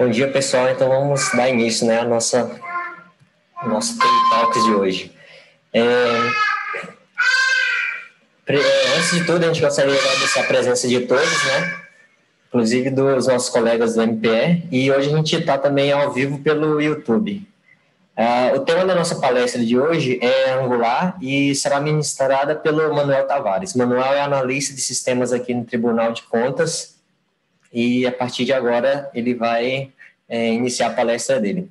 Bom dia, pessoal. Então vamos dar início, né, a nossa nosso Talks de hoje. É... Antes de tudo, a gente gostaria de agradecer a presença de todos, né? Inclusive dos nossos colegas do MPE. E hoje a gente está também ao vivo pelo YouTube. Uh, o tema da nossa palestra de hoje é Angular e será ministrada pelo Manuel Tavares. Manuel é analista de sistemas aqui no Tribunal de Contas e a partir de agora ele vai é, iniciar a palestra dele.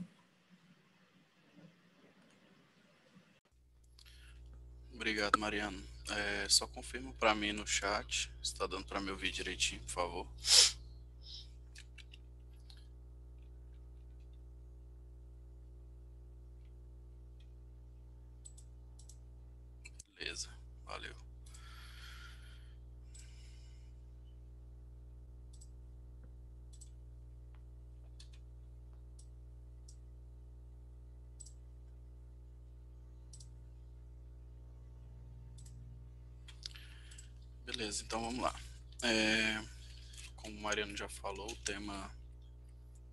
Obrigado, Mariano. É, só confirma para mim no chat, está dando para me ouvir direitinho, por favor. Beleza, valeu. Beleza, então vamos lá. É, como o Mariano já falou, o tema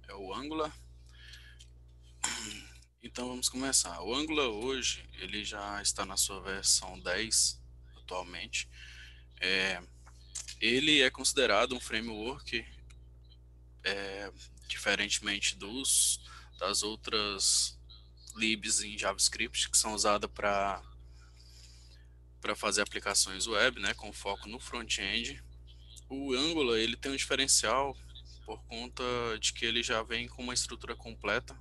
é o Angular. Então vamos começar. O Angular hoje, ele já está na sua versão 10 atualmente. É, ele é considerado um framework é, diferentemente dos das outras libs em JavaScript que são usadas para para fazer aplicações web, né, com foco no front-end. O Angular ele tem um diferencial por conta de que ele já vem com uma estrutura completa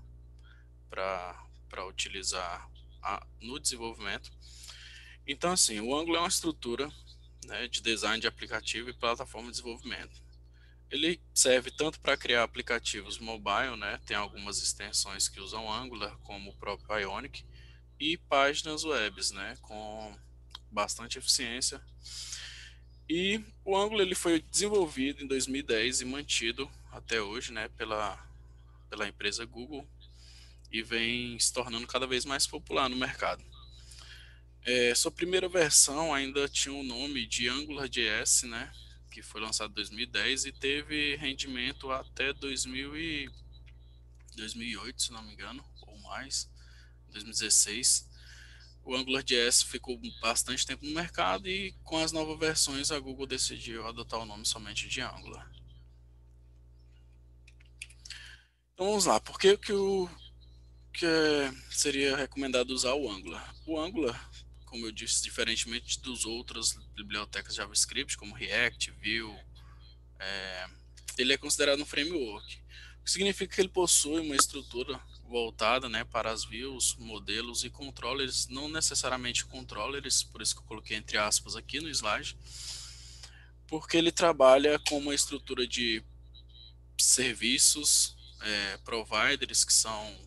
para utilizar a, no desenvolvimento. Então, assim, o Angular é uma estrutura né, de design de aplicativo e plataforma de desenvolvimento. Ele serve tanto para criar aplicativos mobile, né, tem algumas extensões que usam Angular, como o próprio Ionic, e páginas webs, né, com bastante eficiência. E o Angular ele foi desenvolvido em 2010 e mantido até hoje, né, pela pela empresa Google e vem se tornando cada vez mais popular no mercado. É, sua primeira versão ainda tinha o nome de AngularJS, né, que foi lançado em 2010 e teve rendimento até 2000 e 2008, se não me engano, ou mais, 2016 o AngularJS ficou bastante tempo no mercado e com as novas versões a Google decidiu adotar o nome somente de Angular. Então vamos lá, por que, que, o, que seria recomendado usar o Angular? O Angular, como eu disse, diferentemente dos outras bibliotecas JavaScript, como React, Vue, é, ele é considerado um framework, o que significa que ele possui uma estrutura voltada né, para as views, modelos e controllers, não necessariamente controllers, por isso que eu coloquei entre aspas aqui no slide, porque ele trabalha com uma estrutura de serviços, é, providers, que são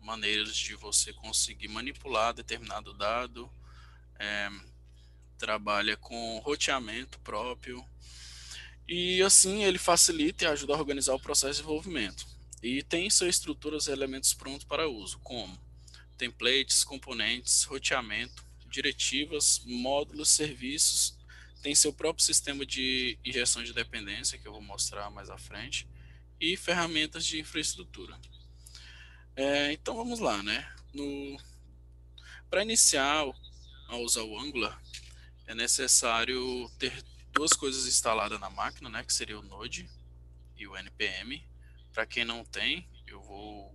maneiras de você conseguir manipular determinado dado, é, trabalha com roteamento próprio, e assim ele facilita e ajuda a organizar o processo de desenvolvimento e tem em sua estrutura os elementos prontos para uso, como templates, componentes, roteamento, diretivas, módulos, serviços, tem seu próprio sistema de injeção de dependência, que eu vou mostrar mais à frente, e ferramentas de infraestrutura. É, então vamos lá, né? Para iniciar a usar o Angular, é necessário ter duas coisas instaladas na máquina, né? Que seria o Node e o NPM. Para quem não tem, eu vou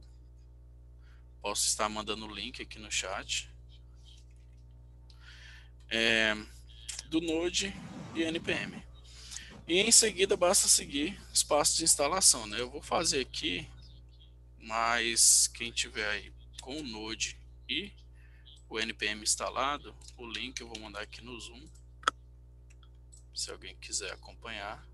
posso estar mandando o link aqui no chat é, do Node e NPM. E em seguida basta seguir os passos de instalação. Né? Eu vou fazer aqui, mas quem tiver aí com o Node e o NPM instalado, o link eu vou mandar aqui no Zoom. Se alguém quiser acompanhar.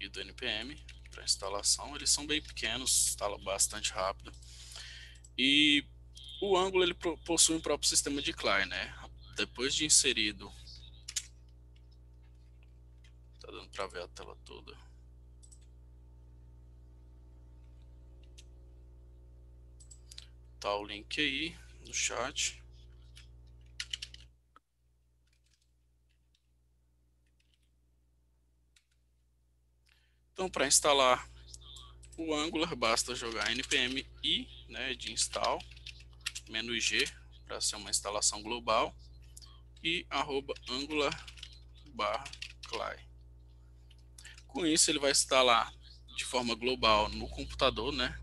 E do NPM para instalação. Eles são bem pequenos, instala bastante rápido. E o Angular ele possui um próprio sistema de CLI, né? Depois de inserido, tá dando para ver a tela toda. botar o link aí no chat. Então, para instalar o Angular, basta jogar npm i né, de install, G, para ser uma instalação global, e arroba angular barra cli. Com isso, ele vai instalar de forma global no computador, né,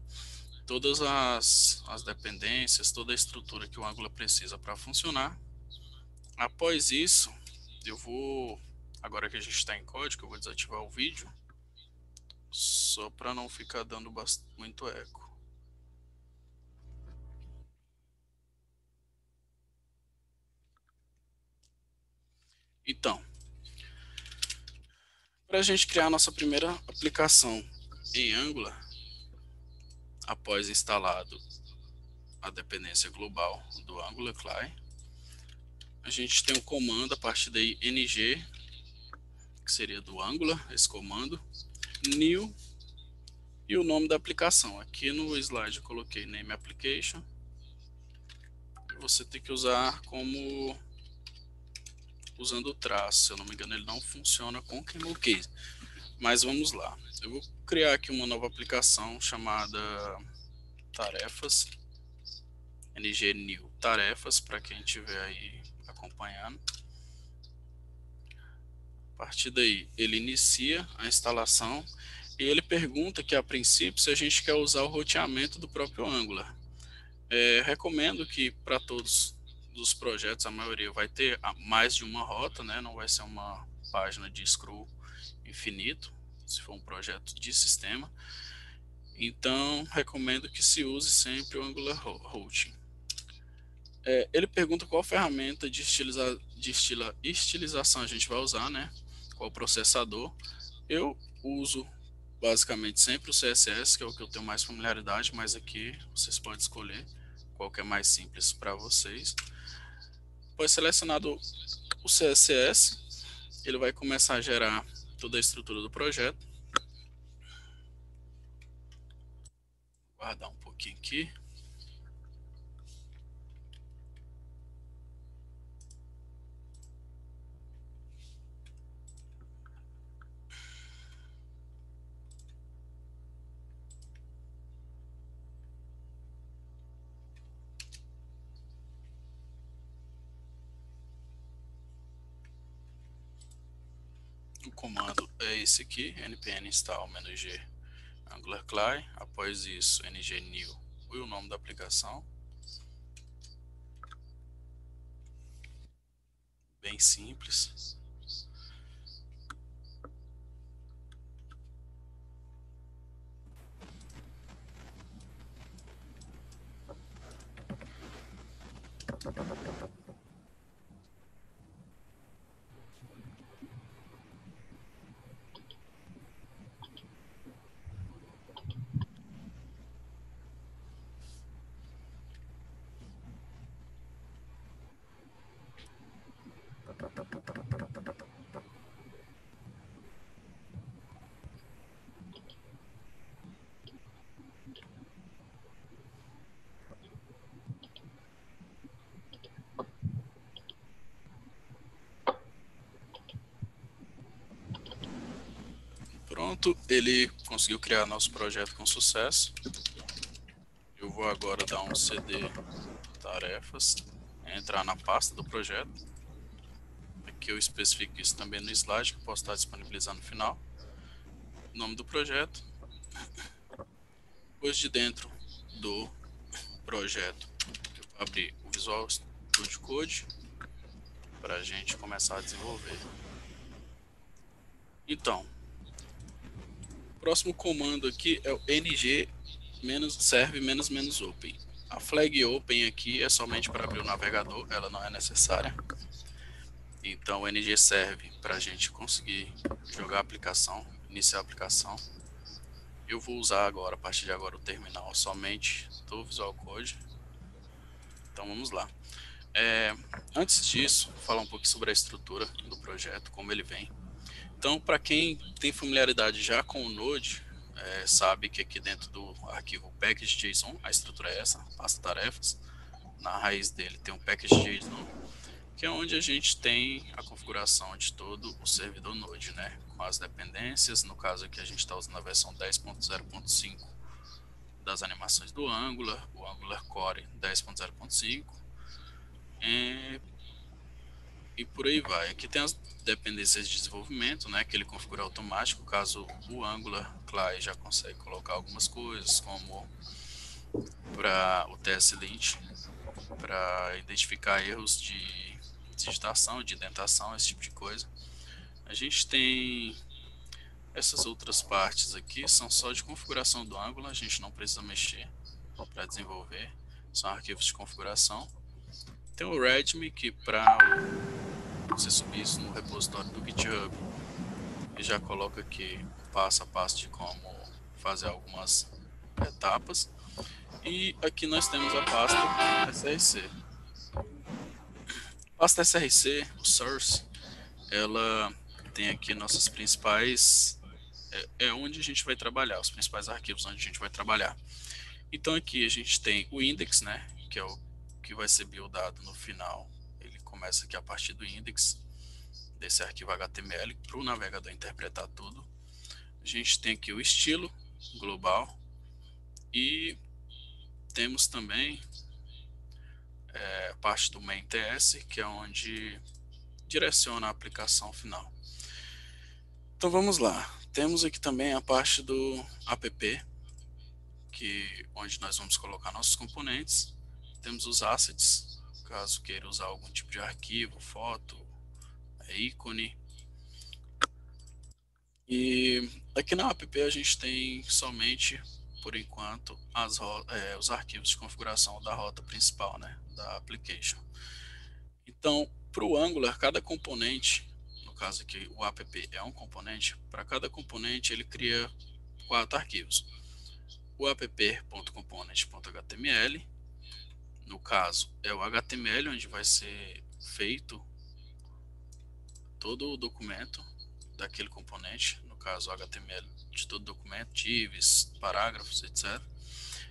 todas as, as dependências, toda a estrutura que o Angular precisa para funcionar. Após isso, eu vou, agora que a gente está em código, eu vou desativar o vídeo só para não ficar dando muito eco. Então, para a gente criar a nossa primeira aplicação em Angular, após instalado a dependência global do Angular CLI, a gente tem um comando a partir daí ng, que seria do Angular, esse comando, new e o nome da aplicação. Aqui no slide eu coloquei name application. Você tem que usar como usando o traço. Se eu não me engano, ele não funciona com camel case. Mas vamos lá. Eu vou criar aqui uma nova aplicação chamada tarefas. ng new tarefas para quem estiver aí acompanhando. A partir daí, ele inicia a instalação e ele pergunta que, a princípio, se a gente quer usar o roteamento do próprio Angular. É, recomendo que para todos os projetos, a maioria vai ter mais de uma rota, né? não vai ser uma página de scroll infinito, se for um projeto de sistema. Então, recomendo que se use sempre o Angular Routing. É, ele pergunta qual ferramenta de, estiliza, de estila, estilização a gente vai usar, né? Qual processador. Eu uso basicamente sempre o CSS, que é o que eu tenho mais familiaridade, mas aqui vocês podem escolher qual que é mais simples para vocês. Depois selecionado o CSS, ele vai começar a gerar toda a estrutura do projeto. Guardar um pouquinho aqui. comando é esse aqui, npm install -g Angular CLI, após isso ng new e o nome da aplicação. Bem simples. Pronto, ele conseguiu criar nosso projeto com sucesso. Eu vou agora dar um CD tarefas, entrar na pasta do projeto. Aqui eu especifico isso também no slide, que posso estar disponibilizando no final. nome do projeto. Depois de dentro do projeto, eu vou abrir o Visual Studio Code para a gente começar a desenvolver. Então, próximo comando aqui é o ng menos serve menos menos open. A flag open aqui é somente para abrir o navegador, ela não é necessária. Então o ng serve para a gente conseguir jogar a aplicação, iniciar a aplicação. Eu vou usar agora, a partir de agora, o terminal somente do Visual Code. Então vamos lá. É, antes disso, falar um pouquinho sobre a estrutura do projeto, como ele vem. Então, para quem tem familiaridade já com o Node, é, sabe que aqui dentro do arquivo package.json, a estrutura é essa, pasta tarefas, na raiz dele tem um package.json, que é onde a gente tem a configuração de todo o servidor Node, né? Com as dependências, no caso aqui a gente está usando a versão 10.0.5 das animações do Angular, o Angular Core 10.0.5, é, e por aí vai. Aqui tem as dependências de desenvolvimento, né, que ele configura automático, caso o Angular Clay já consegue colocar algumas coisas, como para o TS-Lint, para identificar erros de digitação, de indentação, esse tipo de coisa. A gente tem essas outras partes aqui, são só de configuração do Angular, a gente não precisa mexer para desenvolver, são arquivos de configuração. Tem o readme, que para você subir isso no repositório do GitHub, ele já coloca aqui passo a passo de como fazer algumas etapas. E aqui nós temos a pasta SRC. Pasta SRC, o source, ela tem aqui nossas principais, é, é, onde a gente vai trabalhar, os principais arquivos onde a gente vai trabalhar. Então aqui a gente tem o index, né, que é o que vai ser buildado no final. Começa aqui a partir do index desse arquivo HTML para o navegador interpretar tudo. A gente tem aqui o estilo global e temos também é, parte do main TS, que é onde direciona a aplicação final. Então vamos lá. Temos aqui também a parte do app, que onde nós vamos colocar nossos componentes. Temos os assets, caso queira usar algum tipo de arquivo, foto, ícone. E aqui na app a gente tem somente por enquanto, as, é, os arquivos de configuração da rota principal, né, da application. Então, para o Angular, cada componente, no caso aqui o app é um componente, para cada componente ele cria quatro arquivos. O app.component.html, no caso é o HTML onde vai ser feito todo o documento daquele componente, no caso o HTML de todo documento, divs, parágrafos, etc.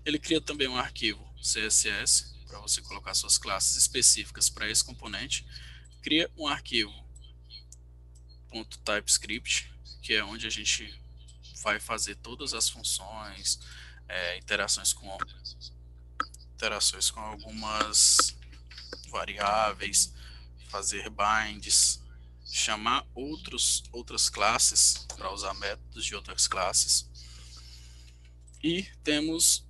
Ele cria também um arquivo CSS para você colocar suas classes específicas para esse componente. Cria um arquivo .typescript, que é onde a gente vai fazer todas as funções, é, interações com interações com algumas variáveis, fazer binds, chamar outros, outras classes para usar métodos de outras classes. E temos,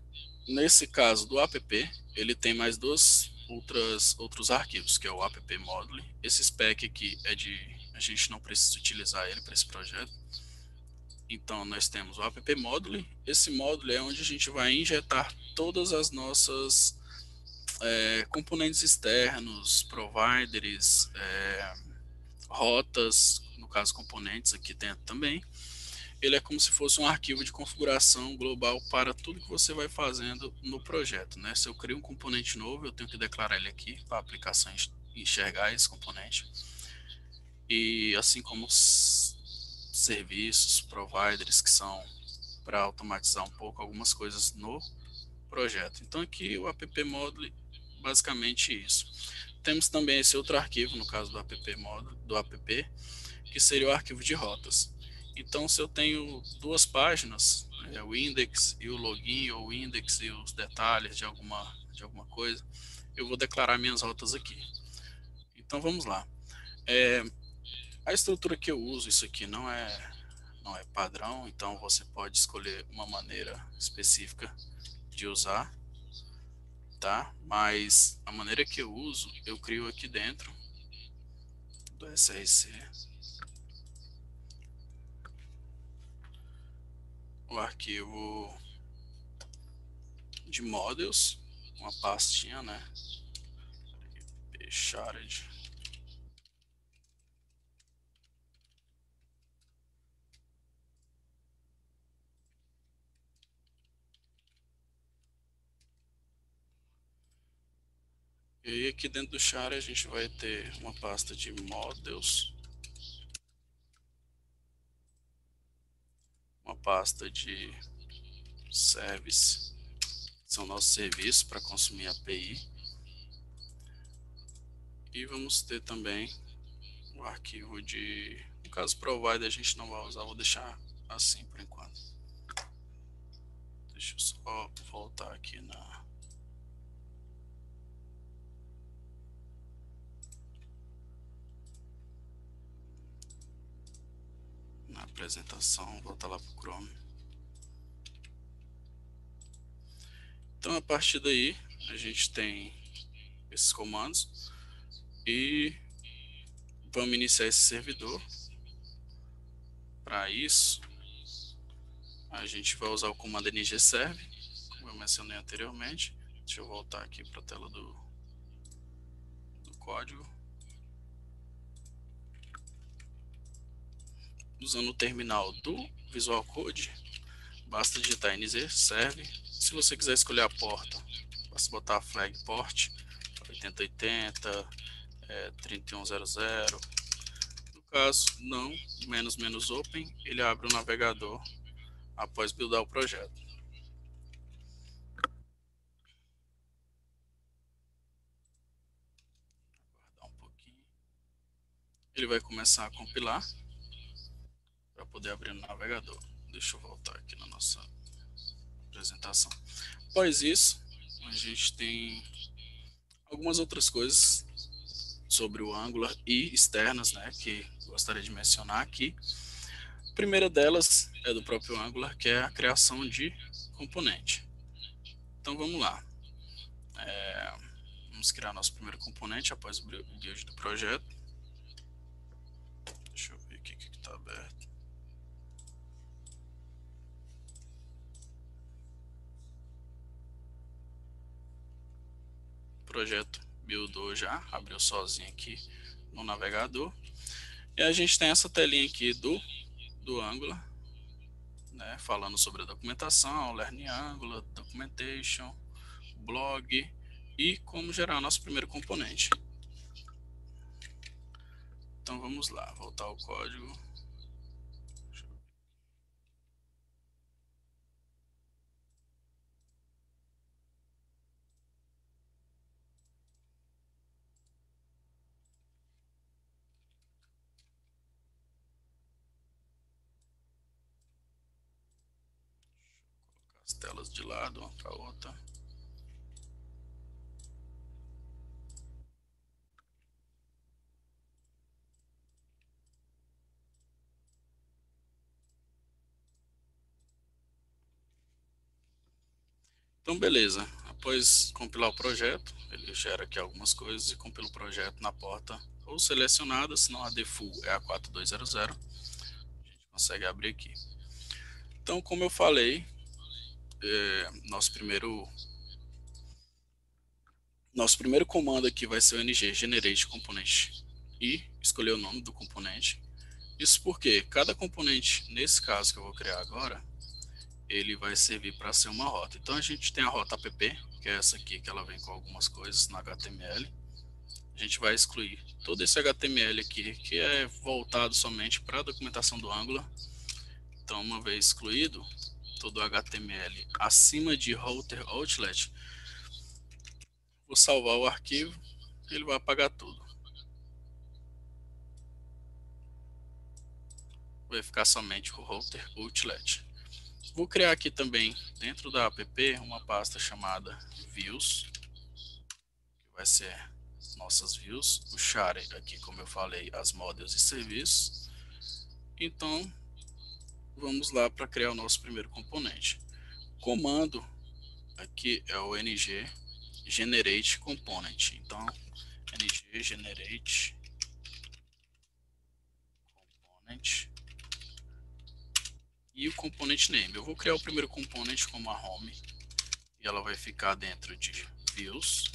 nesse caso do app, ele tem mais dois outras, outros arquivos, que é o app module. Esse spec aqui é de, a gente não precisa utilizar ele para esse projeto. Então, nós temos o app module. Esse módulo é onde a gente vai injetar todas as nossas é, componentes externos, providers, é, rotas, no caso componentes aqui dentro também. Ele é como se fosse um arquivo de configuração global para tudo que você vai fazendo no projeto. Né? Se eu crio um componente novo, eu tenho que declarar ele aqui para a aplicação enxergar esse componente. E assim como serviços, providers que são para automatizar um pouco algumas coisas no projeto. Então aqui o app module basicamente isso. Temos também esse outro arquivo, no caso do app modo, do app, que seria o arquivo de rotas. Então, se eu tenho duas páginas, é, o index e o login, ou o index e os detalhes de alguma, de alguma coisa, eu vou declarar minhas rotas aqui. Então, vamos lá. É, a estrutura que eu uso, isso aqui não é, não é padrão, então você pode escolher uma maneira específica de usar tá? Mas a maneira que eu uso, eu crio aqui dentro do SRC o arquivo de models, uma pastinha, né? Shared E aí aqui dentro do char a gente vai ter uma pasta de models. uma pasta de service, são nossos serviços para consumir API. E vamos ter também o arquivo de, no caso provider a gente não vai usar, vou deixar assim por enquanto. Deixa eu só voltar aqui na na apresentação, voltar lá para o Chrome. Então, a partir daí, a gente tem esses comandos e vamos iniciar esse servidor. Para isso, a gente vai usar o comando ngserve, como eu mencionei anteriormente. Deixa eu voltar aqui para a tela do, do código. Usando o terminal do Visual Code, basta digitar nz serve. Se você quiser escolher a porta, basta botar a flag port 8080, é, 3100. No caso, não, menos menos open, ele abre o navegador após buildar o projeto. Ele vai começar a compilar poder abrir no navegador. Deixa eu voltar aqui na nossa apresentação. Após isso, a gente tem algumas outras coisas sobre o Angular e externas, né, que gostaria de mencionar aqui. A primeira delas é do próprio Angular, que é a criação de componente. Então vamos lá. É, vamos criar nosso primeiro componente após o build do projeto. Projeto buildou já, abriu sozinho aqui no navegador. E a gente tem essa telinha aqui do, do Angular, né, falando sobre a documentação, Learning Angular, Documentation, blog e como gerar nosso primeiro componente. Então vamos lá, voltar ao código. as telas de lado uma para outra. Então, beleza. Após compilar o projeto, ele gera aqui algumas coisas e compila o projeto na porta ou selecionada, senão a default é a 4200. A gente consegue abrir aqui. Então, como eu falei, é, nosso primeiro nosso primeiro comando aqui vai ser o ng generate componente e escolher o nome do componente. Isso porque cada componente, nesse caso que eu vou criar agora, ele vai servir para ser uma rota. Então a gente tem a rota app, que é essa aqui, que ela vem com algumas coisas no HTML. A gente vai excluir todo esse HTML aqui, que é voltado somente para a documentação do Angular. Então, uma vez excluído, todo HTML acima de router outlet, vou salvar o arquivo, ele vai apagar tudo. Vai ficar somente o router outlet. Vou criar aqui também, dentro da app, uma pasta chamada views, que vai ser nossas views, o share aqui, como eu falei, as models e serviços. Então, vamos lá para criar o nosso primeiro componente. Comando aqui é o ng generate component. Então, ng generate component e o component name. Eu vou criar o primeiro componente como a home e ela vai ficar dentro de views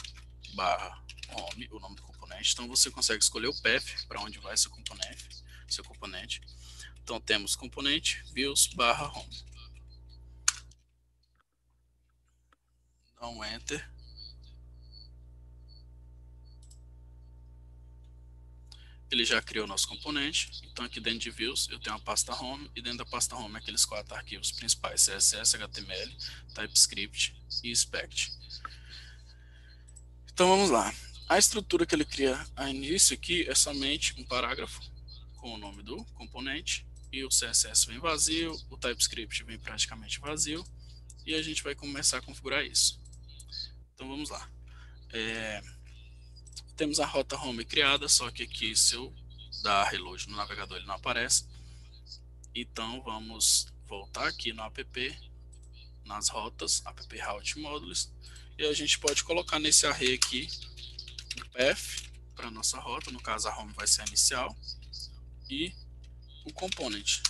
barra home, o nome do componente. Então você consegue escolher o path para onde vai seu componente, seu componente. Então temos componente views barra home. Dá um enter. ele já criou nosso componente. Então aqui dentro de views eu tenho a pasta home e dentro da pasta home aqueles quatro arquivos principais, CSS, HTML, TypeScript e Spect. Então vamos lá. A estrutura que ele cria a início aqui é somente um parágrafo com o nome do componente e o CSS vem vazio, o TypeScript vem praticamente vazio e a gente vai começar a configurar isso. Então vamos lá. É, temos a rota home criada, só que aqui se eu dar reload no navegador ele não aparece. Então vamos voltar aqui no app, nas rotas, app route modules, e a gente pode colocar nesse array aqui o path para nossa rota, no caso a home vai ser a inicial, e o component.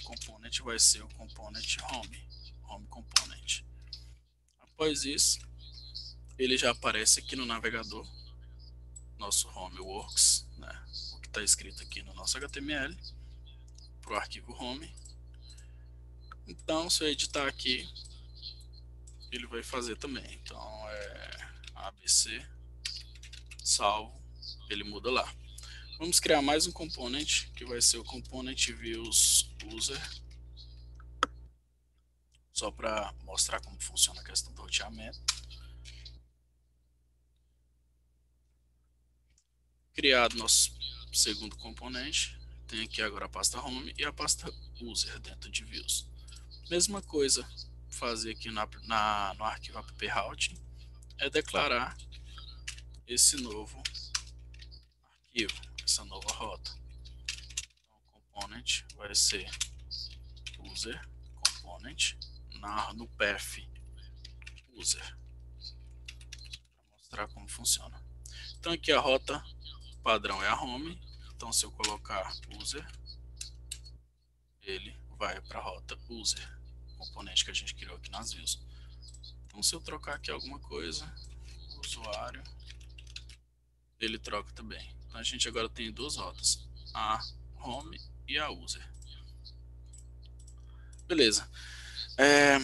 O component vai ser o component home, home component. Após isso, ele já aparece aqui no navegador nosso home works, né, o que está escrito aqui no nosso HTML, para o arquivo home. Então, se eu editar aqui, ele vai fazer também. Então, é ABC, salvo, ele muda lá. Vamos criar mais um componente, que vai ser o component views user, só para mostrar como funciona a questão do roteamento. criado nosso segundo componente, tem aqui agora a pasta home e a pasta user dentro de views. Mesma coisa fazer aqui na, na, no arquivo app é declarar esse novo arquivo, essa nova rota. Então, component vai ser user component na, no path user para mostrar como funciona. Então aqui a rota padrão é a home, então se eu colocar user, ele vai para a rota user, componente que a gente criou aqui nas views. Então se eu trocar aqui alguma coisa, usuário, ele troca também. A gente agora tem duas rotas, a home e a user. Beleza. É,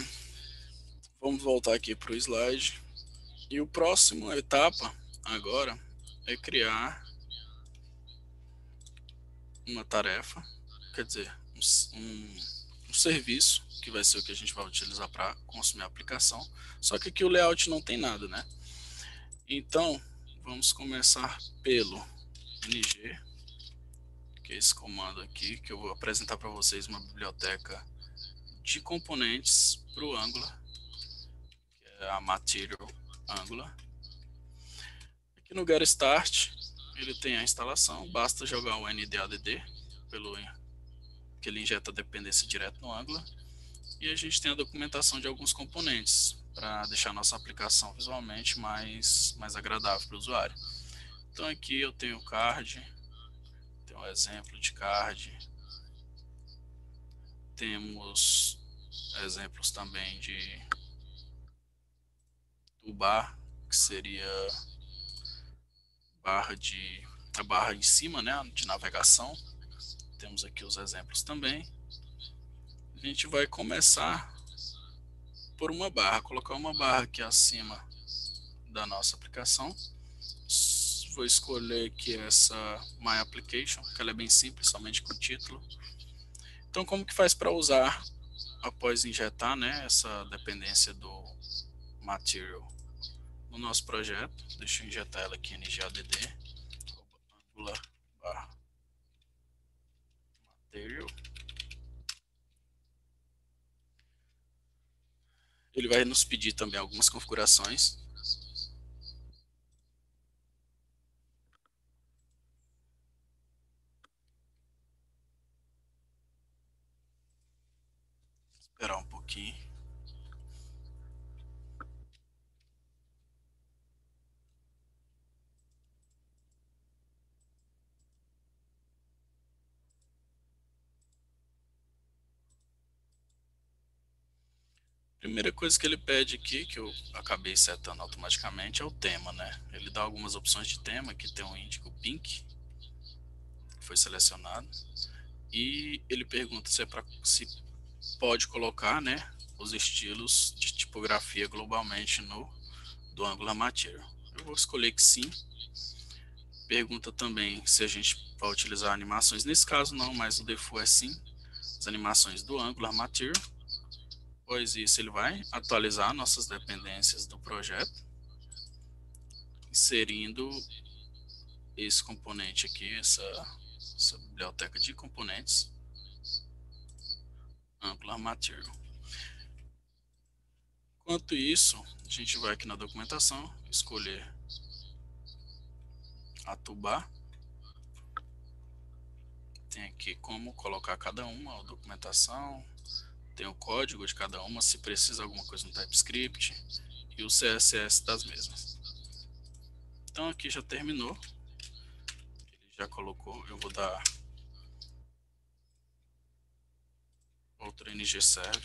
vamos voltar aqui para o slide. E o próximo etapa agora é criar uma tarefa, quer dizer, um, um, serviço, que vai ser o que a gente vai utilizar para consumir a aplicação, só que aqui o layout não tem nada, né? Então, vamos começar pelo ng, que é esse comando aqui, que eu vou apresentar para vocês uma biblioteca de componentes para o Angular, que é a Material Angular. Aqui no Get Start, ele tem a instalação, basta jogar o NDADD, pelo, que ele injeta a dependência direto no Angular, e a gente tem a documentação de alguns componentes, para deixar nossa aplicação visualmente mais, mais agradável para o usuário. Então aqui eu tenho card, tem um exemplo de card, temos exemplos também de do bar, que seria barra de a barra em cima, né, de navegação. Temos aqui os exemplos também. A gente vai começar por uma barra, colocar uma barra aqui acima da nossa aplicação. Vou escolher aqui essa My Application, que ela é bem simples, somente com título. Então, como que faz para usar após injetar, né, essa dependência do Material no nosso projeto. Deixa eu injetar ela aqui ngadd angular barra material. Ele vai nos pedir também algumas configurações. Esperar um pouquinho. Primeira coisa que ele pede aqui, que eu acabei setando automaticamente, é o tema, né? Ele dá algumas opções de tema, aqui tem um índico pink, que foi selecionado, e ele pergunta se, é pra, se pode colocar, né, os estilos de tipografia globalmente no do Angular Material. Eu vou escolher que sim, pergunta também se a gente vai utilizar animações. Nesse caso não, mas o default é sim. As animações do Angular Material. Pois isso, ele vai atualizar nossas dependências do projeto, inserindo esse componente aqui, essa, essa biblioteca de componentes, Angular Material. Enquanto isso, a gente vai aqui na documentação, escolher a tubar. Tem aqui como colocar cada uma, a documentação, tem o código de cada uma, se precisa alguma coisa no TypeScript e o CSS das mesmas. Então aqui já terminou. Ele já colocou, eu vou dar outro ng serve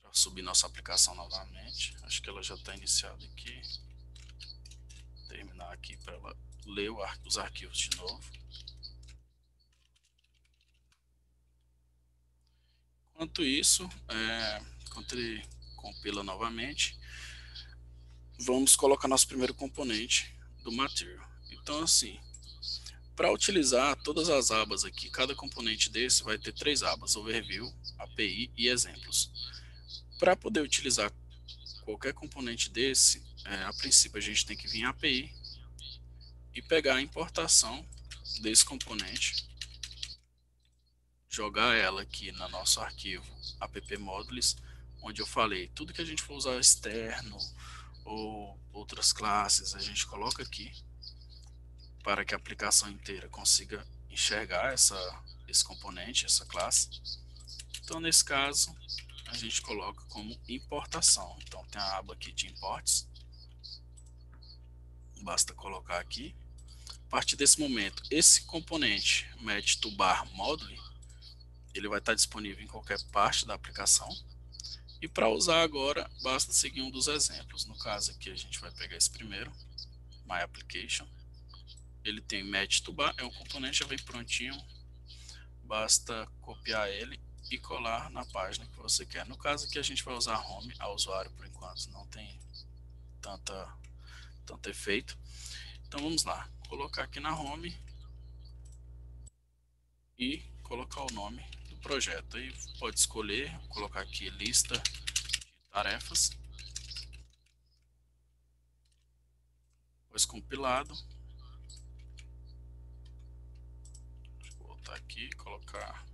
para subir nossa aplicação novamente. Acho que ela já está iniciada aqui. Vou terminar aqui para ela ler os arquivos de novo. Enquanto isso, é, enquanto ele compila novamente, vamos colocar nosso primeiro componente do material. Então, assim, para utilizar todas as abas aqui, cada componente desse vai ter três abas, Overview, API e Exemplos. Para poder utilizar qualquer componente desse, é, a princípio a gente tem que vir em API e pegar a importação desse componente jogar ela aqui no nosso arquivo appmodules, onde eu falei tudo que a gente for usar externo ou outras classes, a gente coloca aqui para que a aplicação inteira consiga enxergar essa, esse componente, essa classe. Então, nesse caso, a gente coloca como importação. Então, tem a aba aqui de imports. Basta colocar aqui. A partir desse momento, esse componente match to bar module ele vai estar disponível em qualquer parte da aplicação. E para usar agora, basta seguir um dos exemplos. No caso aqui, a gente vai pegar esse primeiro, My Application. Ele tem Match to Bar, é um componente, já vem prontinho. Basta copiar ele e colar na página que você quer. No caso aqui, a gente vai usar Home a usuário por enquanto, não tem tanta, tanto efeito. Então vamos lá, colocar aqui na Home e colocar o nome projeto. Aí pode escolher, colocar aqui lista de tarefas. Depois compilado. Vou voltar aqui colocar.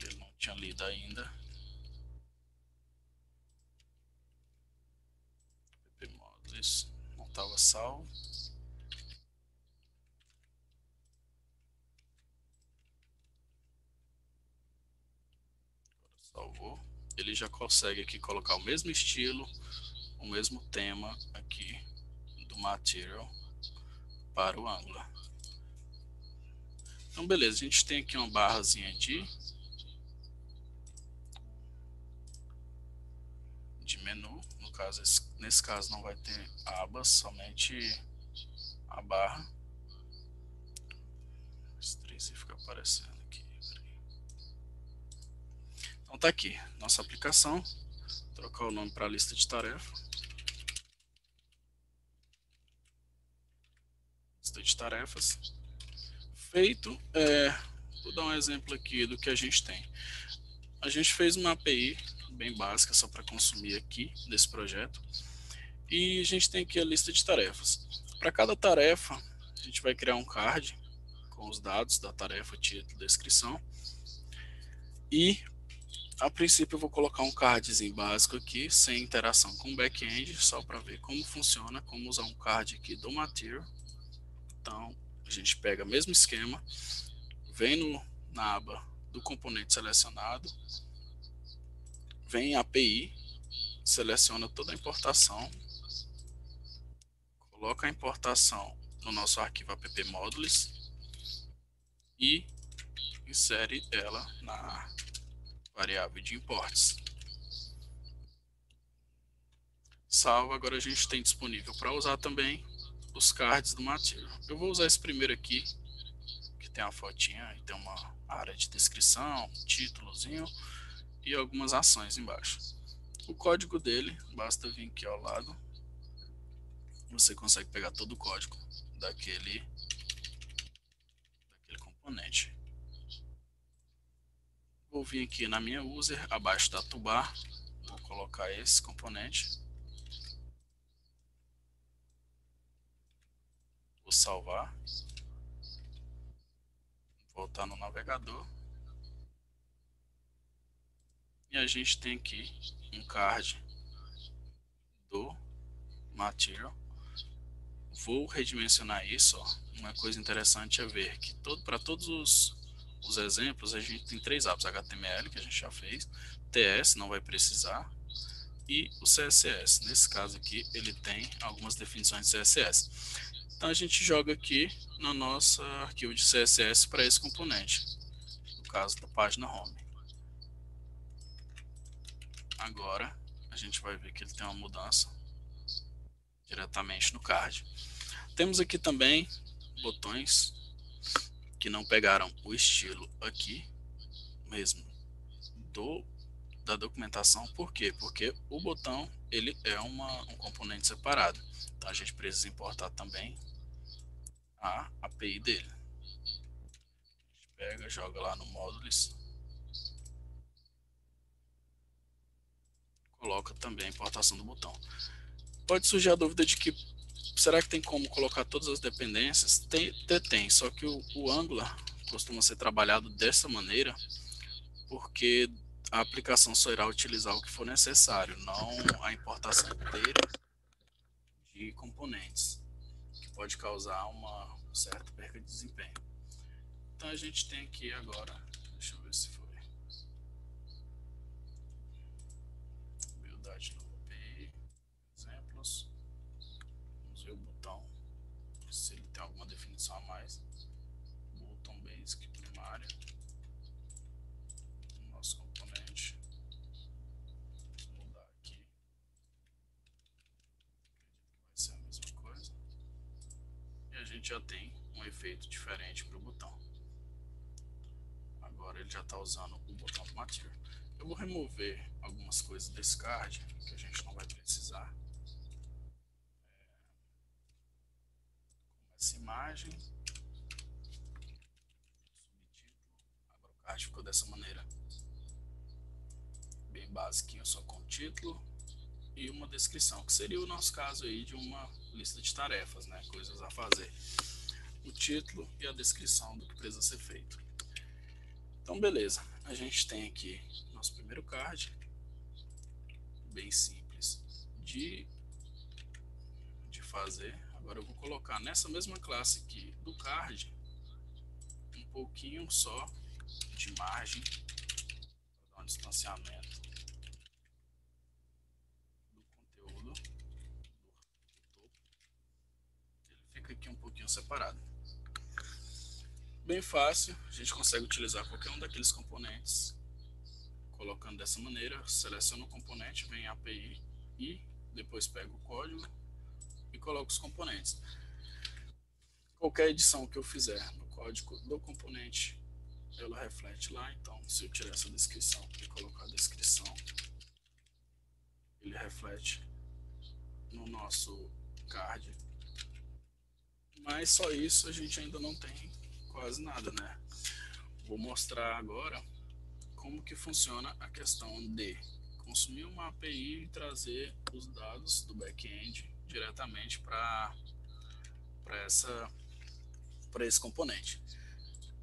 Ele não tinha lido ainda. pp não estava salvo. salvou, ele já consegue aqui colocar o mesmo estilo, o mesmo tema aqui do material para o Angular. Então, beleza, a gente tem aqui uma barrazinha de, de menu. No caso, nesse caso não vai ter abas, somente a barra. Esse três fica aparecendo. Então tá aqui, nossa aplicação. Trocar o nome para lista de tarefa. Lista de tarefas. Feito, é, vou dar um exemplo aqui do que a gente tem. A gente fez uma API bem básica, só para consumir aqui desse projeto. E a gente tem aqui a lista de tarefas. Para cada tarefa, a gente vai criar um card com os dados da tarefa, título, descrição. E a princípio eu vou colocar um cardzinho básico aqui, sem interação com o back-end, só para ver como funciona, como usar um card aqui do Material. Então, a gente pega o mesmo esquema, vem no, na aba do componente selecionado, vem em API, seleciona toda a importação, coloca a importação no nosso arquivo appmodules e insere ela na variável de imports. Salvo, agora a gente tem disponível para usar também os cards do material. Eu vou usar esse primeiro aqui, que tem a fotinha e tem uma área de descrição, títulozinho e algumas ações embaixo. O código dele, basta vir aqui ao lado. Você consegue pegar todo o código daquele, daquele componente. Vou vir aqui na minha user, abaixo da tubar, vou colocar esse componente. Vou salvar. Voltar no navegador. E a gente tem aqui um card do material. Vou redimensionar isso. Ó. Uma coisa interessante é ver que todo, para todos os, os exemplos a gente tem três apps HTML que a gente já fez, TS não vai precisar e o CSS. Nesse caso aqui ele tem algumas definições de CSS. Então a gente joga aqui no nosso arquivo de CSS para esse componente, no caso da página home. Agora a gente vai ver que ele tem uma mudança diretamente no card. Temos aqui também botões que não pegaram o estilo aqui mesmo do da documentação. Por quê? Porque o botão ele é uma, um componente separado. Então a gente precisa importar também a API dele. Pega, joga lá no módulos. Coloca também a importação do botão. Pode surgir a dúvida de que será que tem como colocar todas as dependências? Tem, tem só que o, o Angular costuma ser trabalhado dessa maneira porque a aplicação só irá utilizar o que for necessário, não a importação inteira de componentes pode causar uma certa perda de desempenho. Então a gente tem aqui agora, deixa eu ver se foi. Buildade no API, exemplos. Vamos ver o botão, se ele tem alguma definição a mais. Botão basic primário. Nosso componente. Vamos mudar aqui. Acredito que vai ser a mesma coisa a gente já tem um efeito diferente para o botão. Agora ele já está usando o botão Material. Eu vou remover algumas coisas desse card que a gente não vai precisar. É, essa imagem, subtítulo, agora o card ficou dessa maneira, bem basiquinho, só com o título e uma descrição, que seria o nosso caso aí de uma lista de tarefas, né, coisas a fazer. O título e a descrição do que precisa ser feito. Então, beleza. A gente tem aqui nosso primeiro card, bem simples de, de fazer. Agora eu vou colocar nessa mesma classe aqui do card um pouquinho só de margem para dar um distanciamento aqui um pouquinho separado. Bem fácil, a gente consegue utilizar qualquer um daqueles componentes, colocando dessa maneira, seleciona o componente, vem API e depois pega o código e coloca os componentes. Qualquer edição que eu fizer no código do componente, ela reflete lá, então se eu tirar essa descrição e colocar a descrição, ele reflete no nosso card. Mas só isso a gente ainda não tem quase nada, né? Vou mostrar agora como que funciona a questão de consumir uma API e trazer os dados do back-end diretamente para essa para esse componente.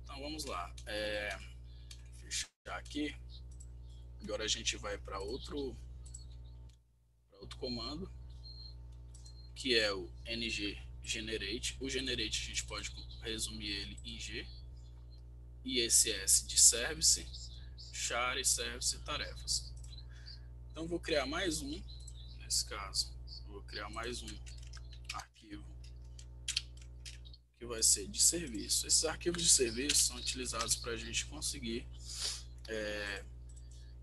Então vamos lá, é, fechar aqui. Agora a gente vai para outro para outro comando que é o ng generate. O generate a gente pode resumir ele em G, ISS de service, char e service tarefas. Então vou criar mais um, nesse caso, vou criar mais um arquivo que vai ser de serviço. Esses arquivos de serviço são utilizados para a gente conseguir, é,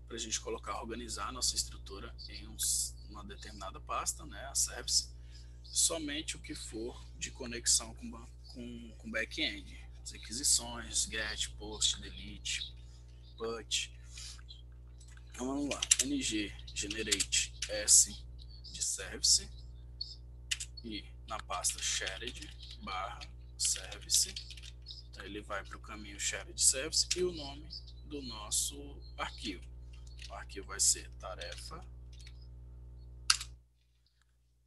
para a gente colocar, organizar a nossa estrutura em uma determinada pasta, né, a service, somente o que for de conexão com, com, com back-end. As requisições, get, post, delete, put. Então vamos lá, ng generate s de service e na pasta shared barra service, então ele vai para o caminho shared service e o nome do nosso arquivo. O arquivo vai ser tarefa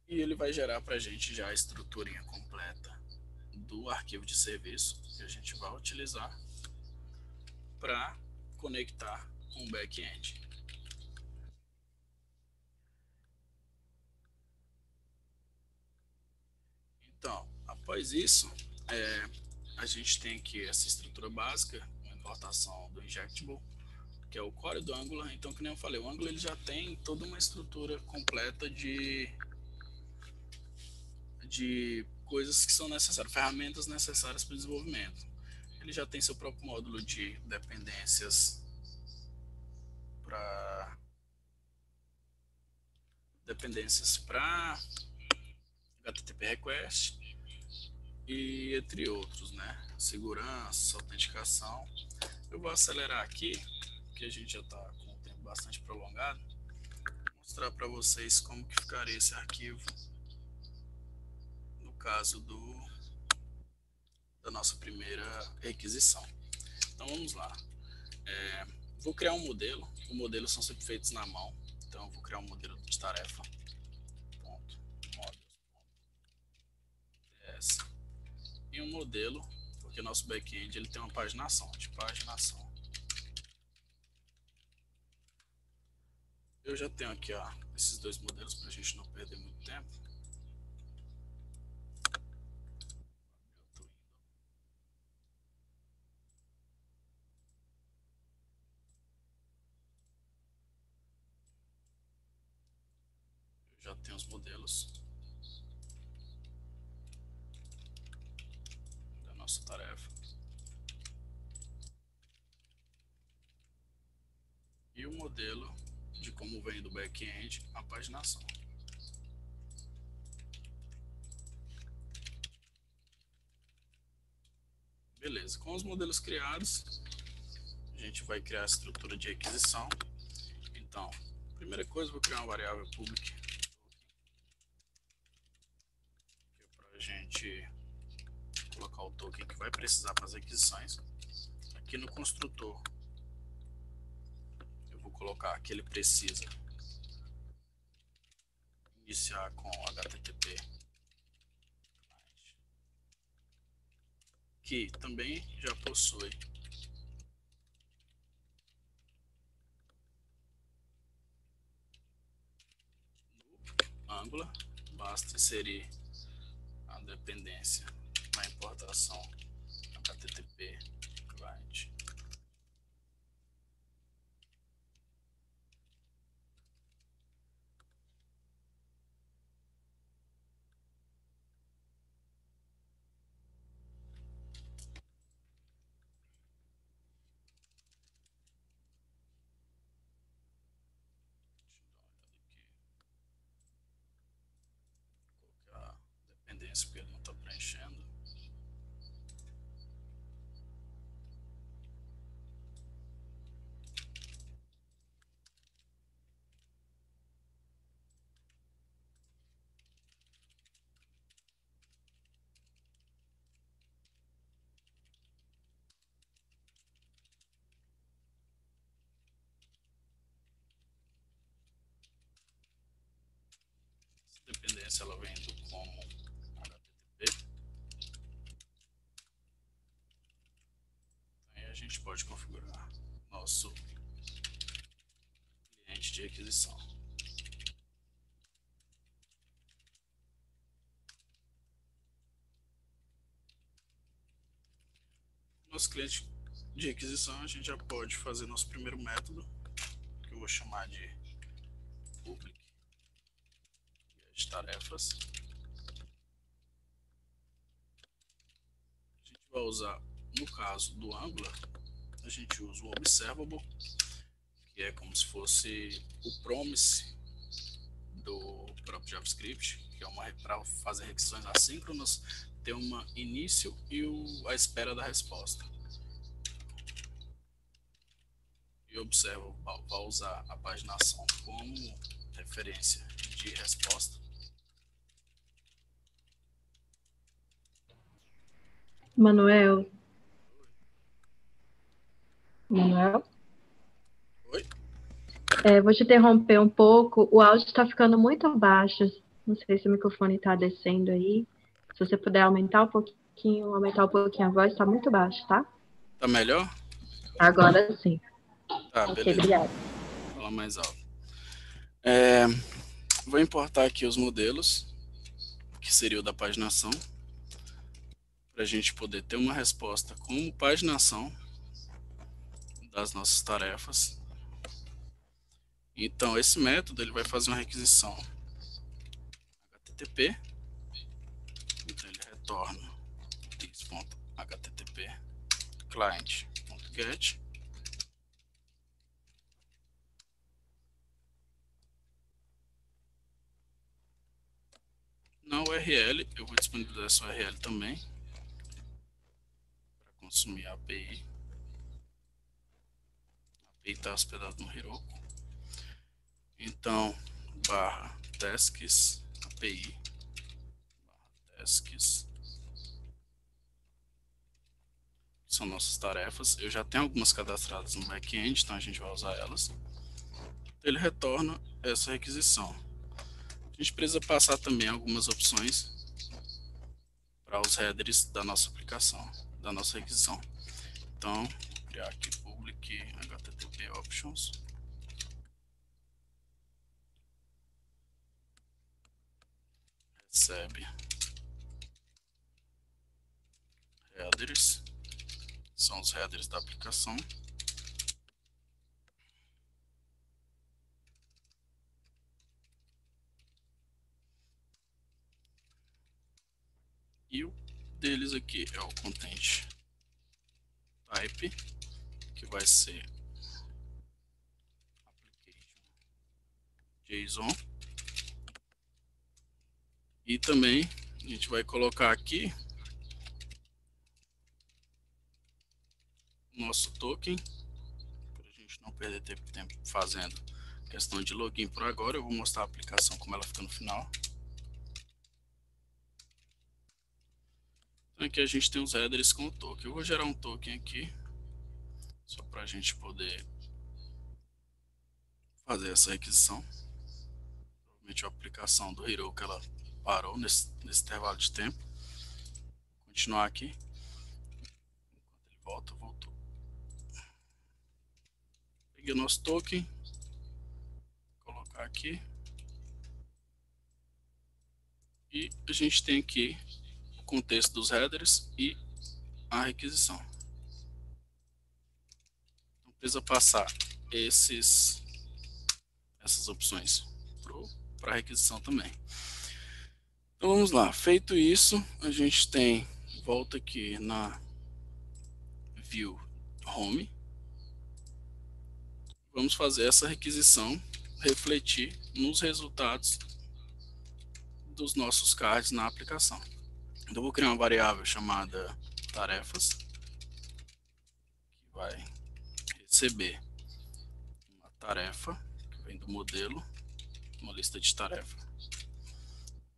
e ele vai gerar para a gente já a estruturinha completa do arquivo de serviço que a gente vai utilizar para conectar com o back-end. Então, após isso, é, a gente tem aqui essa estrutura básica, a importação do Injectable, que é o core do Angular. Então, como eu falei, o Angular ele já tem toda uma estrutura completa de, de coisas que são necessárias, ferramentas necessárias para o desenvolvimento. Ele já tem seu próprio módulo de dependências para dependências para HTTP request e entre outros, né? Segurança, autenticação. Eu vou acelerar aqui, que a gente já está com o tempo bastante prolongado, mostrar para vocês como que ficaria esse arquivo caso do da nossa primeira requisição. Então vamos lá. É, vou criar um modelo. O modelo são sempre feitos na mão. Então vou criar um modelo de tarefa. Ponto. E um modelo, porque nosso back-end ele tem uma paginação, de paginação. Eu já tenho aqui ó, esses dois modelos para a gente não perder muito tempo. já da nossa tarefa. E o modelo de como vem do back-end a paginação. Beleza, com os modelos criados, a gente vai criar a estrutura de aquisição. Então, primeira coisa, vou criar uma variável pública gente token que vai precisar as aquisições. Aqui no construtor, eu vou colocar que ele precisa iniciar com HTTP que também já possui. Angular, basta inserir dependência na importação HTTP client. porque ele não está preenchendo. Ela vem do como gente pode configurar nosso cliente de aquisição. Nosso cliente de aquisição, a gente já pode fazer nosso primeiro método, que eu vou chamar de public tarefas. A gente vai usar, no caso do Angular, a gente usa o observable, que é como se fosse o promise do próprio JavaScript, que é uma para fazer requisições assíncronas, ter uma início e o, a espera da resposta. e observa, vai usar a paginação como referência de resposta. Manuel. Manuel? Oi? É, vou te interromper um pouco. O áudio está ficando muito baixo. Não sei se o microfone está descendo aí. Se você puder aumentar um pouquinho, aumentar um pouquinho a voz, está muito baixo, tá? Tá melhor? Agora sim. Tá, Ok, beleza. obrigada. Fala mais alto. É, vou importar aqui os modelos, que seria o da paginação, para a gente poder ter uma resposta como paginação das nossas tarefas. Então, esse método ele vai fazer uma requisição HTTP. Então, ele retorna this.http client.get Na URL, eu vou disponibilizar essa URL também consumir a API. A API está hospedada no Heroku. Então, barra tasks API, barra tasks, são nossas tarefas. Eu já tenho algumas cadastradas no back-end, então a gente vai usar elas. Ele retorna essa requisição. A gente precisa passar também algumas opções para os headers da nossa aplicação, da nossa requisição. Então, criar aqui public http options. Recebe headers, são os headers da aplicação. E o deles aqui é o content type, que vai ser JSON. E também a gente vai colocar aqui nosso token, para a gente não perder tempo fazendo questão de login por agora. Eu vou mostrar a aplicação como ela fica no final. Aqui a gente tem os headers com o token. Eu vou gerar um token aqui, só para a gente poder fazer essa requisição. Provavelmente a aplicação do Hero que ela parou nesse, nesse intervalo de tempo. Vou continuar aqui. Enquanto ele volta, voltou. Peguei o nosso token. Vou colocar aqui. E a gente tem aqui contexto dos headers e a requisição. Então, precisa passar esses, essas opções para a requisição também. Então vamos lá, feito isso, a gente tem, volta aqui na View Home. Vamos fazer essa requisição refletir nos resultados dos nossos cards na aplicação. Então, vou criar uma variável chamada tarefas, que vai receber uma tarefa, que vem do modelo, uma lista de tarefa.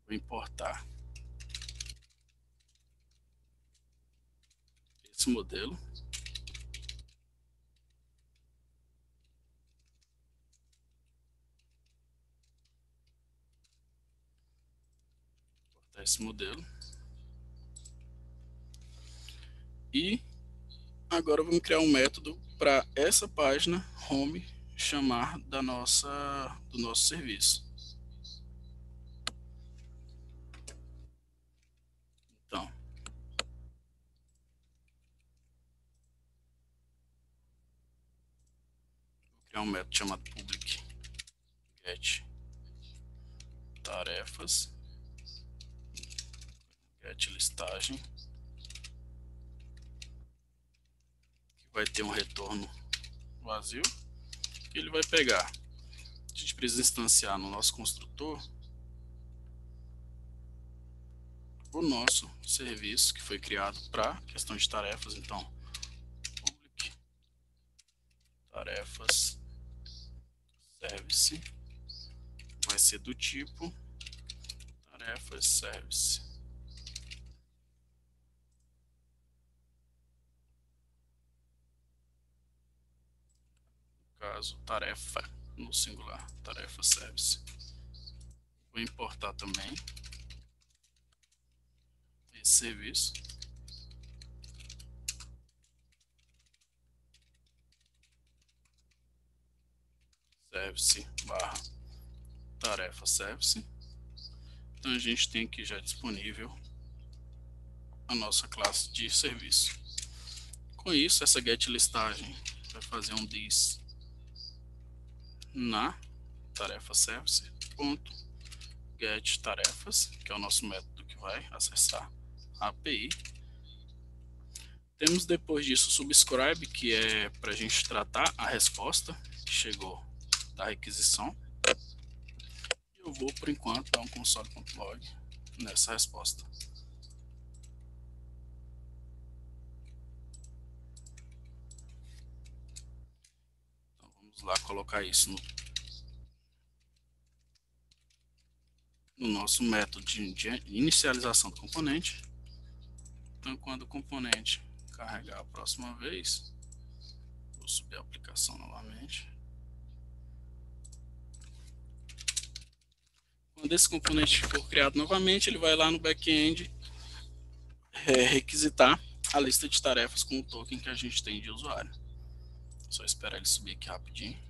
Vou importar esse modelo. Esse modelo. E agora vamos criar um método para essa página home chamar da nossa do nosso serviço. Então, criar um método chamado public get tarefas. Get listagem vai ter um retorno vazio que ele vai pegar. A gente precisa instanciar no nosso construtor o nosso serviço que foi criado para questão de tarefas. Então, public tarefas service vai ser do tipo tarefas service. Caso, tarefa no singular, tarefa service. Vou importar também esse serviço. Service barra tarefa service. Então a gente tem aqui já disponível a nossa classe de serviço. Com isso, essa get listagem vai fazer um this na tarefa service ponto get tarefas, que é o nosso método que vai acessar a API. Temos depois disso subscribe, que é para a gente tratar a resposta que chegou da requisição eu vou, por enquanto, dar um console.log nessa resposta. Então, vamos lá colocar isso no, no nosso método de, de inicialização do componente. Então, quando o componente carregar a próxima vez, vou subir a aplicação novamente. Quando esse componente for criado novamente, ele vai lá no back-end é, requisitar a lista de tarefas com o token que a gente tem de usuário. Só esperar ele subir aqui rapidinho.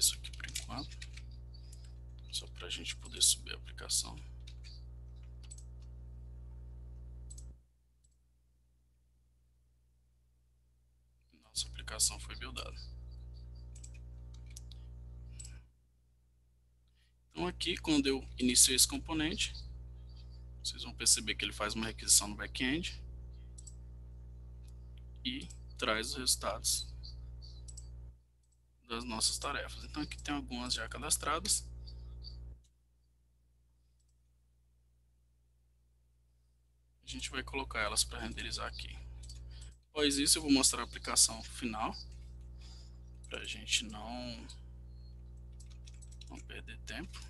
isso aqui por enquanto. Só para a gente poder subir a aplicação. Nossa aplicação foi buildada. Então aqui, quando eu inicio esse componente, vocês vão perceber que ele faz uma requisição no back-end e traz os resultados das nossas tarefas. Então aqui tem algumas já cadastradas. A gente vai colocar elas para renderizar aqui. Após isso eu vou mostrar a aplicação final para a gente não, não perder tempo.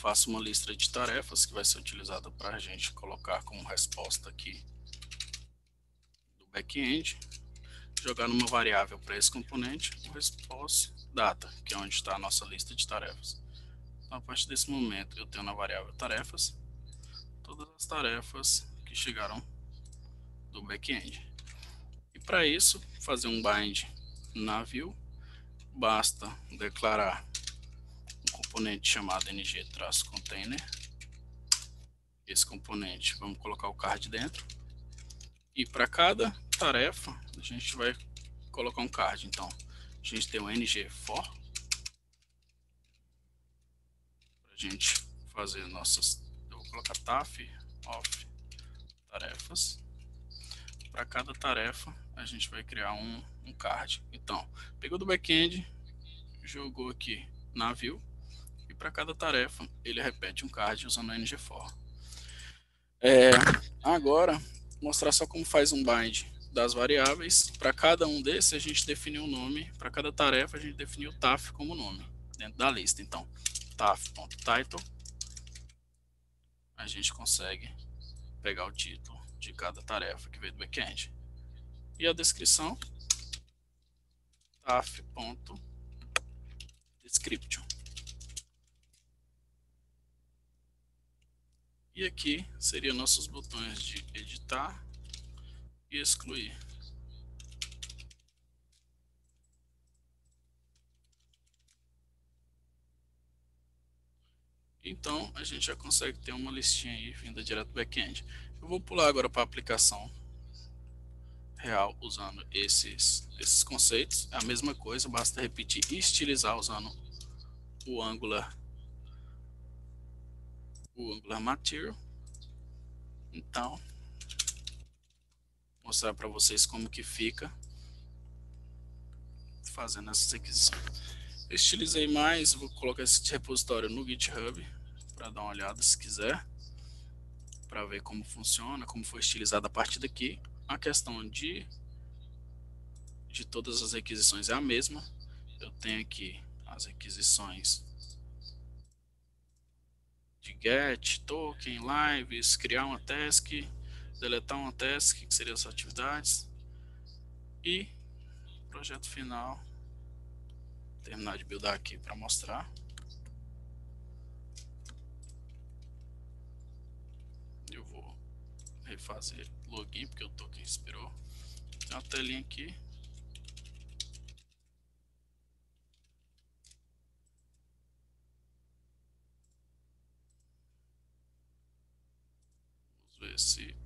Faço uma lista de tarefas que vai ser utilizada para a gente colocar como resposta aqui do back-end, jogar numa variável para esse componente o response data, que é onde está a nossa lista de tarefas. Então, a partir desse momento, eu tenho na variável tarefas todas as tarefas que chegaram do back-end. E para isso, fazer um bind na view, basta declarar componente chamado ng-container. Esse componente, vamos colocar o card dentro. E para cada tarefa, a gente vai colocar um card. Então, a gente tem um ng for para a gente fazer nossas. Eu vou colocar taf of tarefas. Para cada tarefa, a gente vai criar um, um card. Então, pegou do backend, jogou aqui na view, para cada tarefa, ele repete um card usando o ngFor. É, agora, mostrar só como faz um bind das variáveis. Para cada um desses, a gente definiu um nome. Para cada tarefa, a gente definiu o taf como nome dentro da lista. Então, taf.title, a gente consegue pegar o título de cada tarefa que veio do backend. E a descrição, taf.description. E aqui seriam nossos botões de editar e excluir. Então, a gente já consegue ter uma listinha aí vinda direto do back-end. Eu vou pular agora para a aplicação real usando esses, esses conceitos. É a mesma coisa, basta repetir e estilizar usando o Angular, o Angular Material. Então, mostrar para vocês como que fica fazendo essas aquisições. Eu estilizei mais, vou colocar esse repositório no GitHub para dar uma olhada se quiser, para ver como funciona, como foi estilizado a partir daqui. A questão de, de todas as requisições é a mesma. Eu tenho aqui as requisições de get, token, lives, criar uma task, deletar uma task, que seriam as atividades, e projeto final terminar de buildar aqui para mostrar. Eu vou refazer login, porque o token expirou. Tem uma telinha aqui. Ver se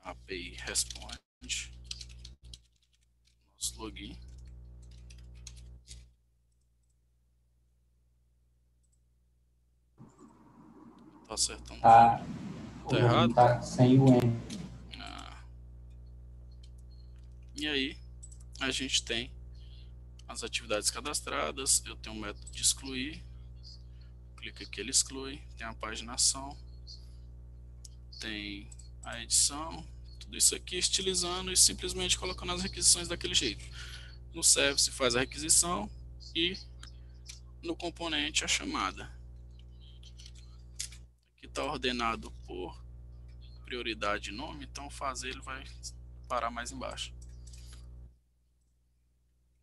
a API responde login. Tá acertando. Tá, tá errado? Tá sem o N. Ah. E aí, a gente tem as atividades cadastradas. Eu tenho um método de excluir. Clica aqui, ele exclui. Tem a paginação. Tem a edição tudo isso aqui estilizando e simplesmente colocando as requisições daquele jeito. No service faz a requisição e no componente a chamada. Aqui está ordenado por prioridade nome, então fazer ele vai parar mais embaixo.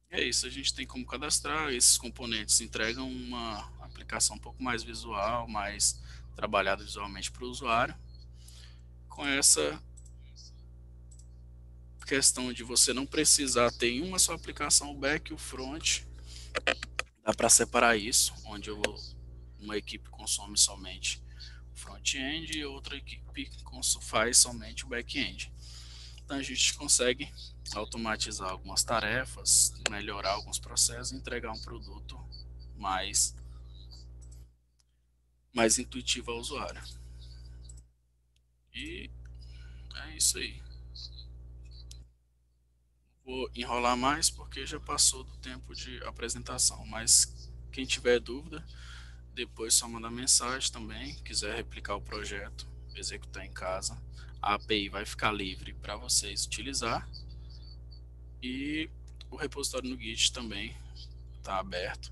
É isso, a gente tem como cadastrar, esses componentes entregam uma aplicação um pouco mais visual, mais trabalhada visualmente para o usuário. Com essa questão de você não precisar ter em uma só aplicação o back e o front, dá para separar isso, onde eu, uma equipe consome somente o front-end e outra equipe faz somente o back-end. Então a gente consegue automatizar algumas tarefas, melhorar alguns processos e entregar um produto mais, mais intuitivo ao usuário. E é isso aí. Vou enrolar mais porque já passou do tempo de apresentação, mas quem tiver dúvida, depois só mandar mensagem também, quiser replicar o projeto, executar em casa, a API vai ficar livre para vocês utilizar. E o repositório no Git também está aberto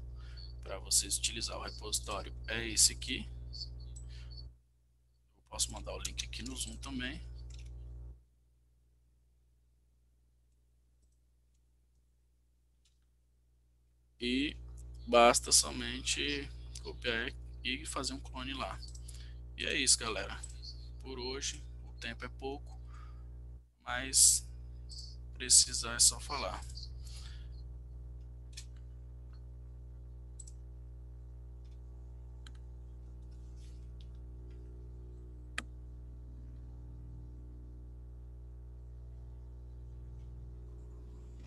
para vocês utilizar. O repositório é esse aqui. Eu posso mandar o link aqui no Zoom também. e basta somente copiar e fazer um clone lá. E é isso, galera. Por hoje, o tempo é pouco, mas precisar é só falar.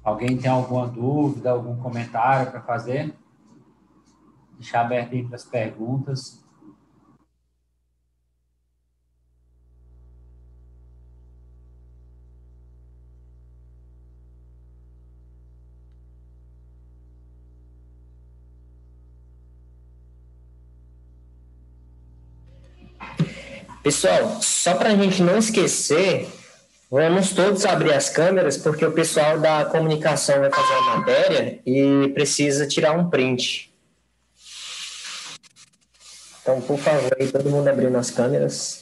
Alguém tem alguma dúvida, algum comentário para fazer? Deixar aberto aí para as perguntas. Pessoal, só para a gente não esquecer, Vamos todos abrir as câmeras, porque o pessoal da comunicação vai fazer a matéria e precisa tirar um print. Então, por favor, aí, todo mundo abrindo as câmeras.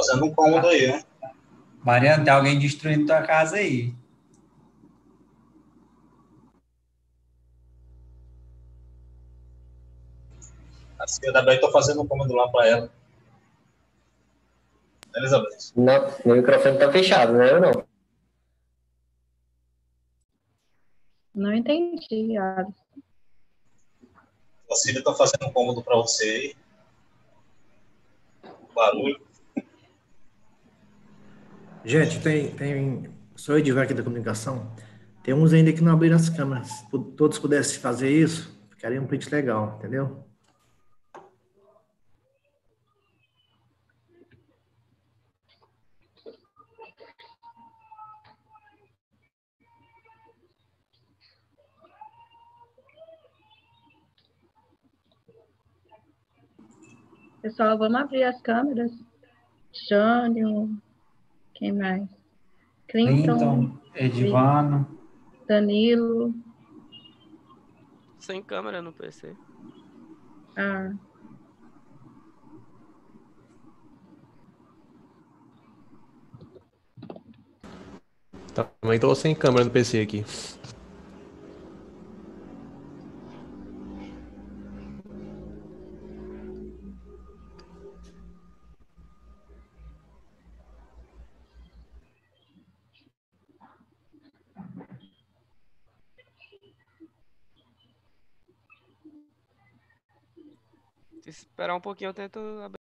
Fazendo um cômodo aí, né? Mariana, tem alguém destruindo tua casa aí. A da Beth, tô fazendo um cômodo lá para ela. Elizabeth. Não, meu microfone tá fechado, né? Eu não. Não entendi, Alisson. A filha tá fazendo um cômodo para você aí. Barulho. Gente, tem, tem. Sou Edivar aqui da comunicação. Tem uns ainda que não abriram as câmeras. Se todos pudessem fazer isso, ficaria um print legal, entendeu? Pessoal, vamos abrir as câmeras. Jânio, quem mais? Clinton, Clinton, Edivano. Danilo. Sem câmera no PC. Ah, Também tô sem câmera no PC aqui. Esperar um pouquinho, eu tento abrir.